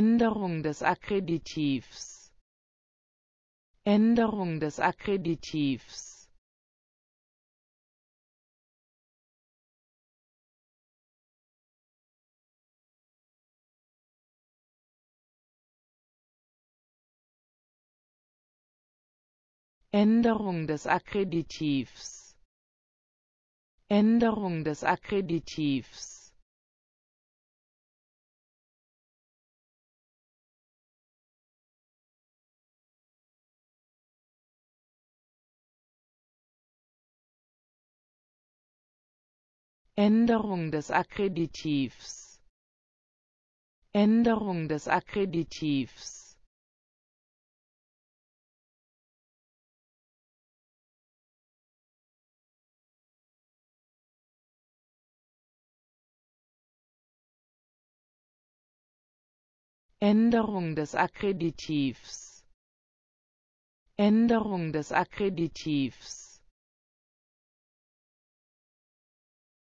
Änderung des Akkreditivs. Änderung des Akkreditivs. Änderung des Akkreditivs. Änderung des Akkreditivs Änderung des Akkreditivs. Änderung des Akkreditivs. Änderung des Akkreditivs. Änderung des Akkreditivs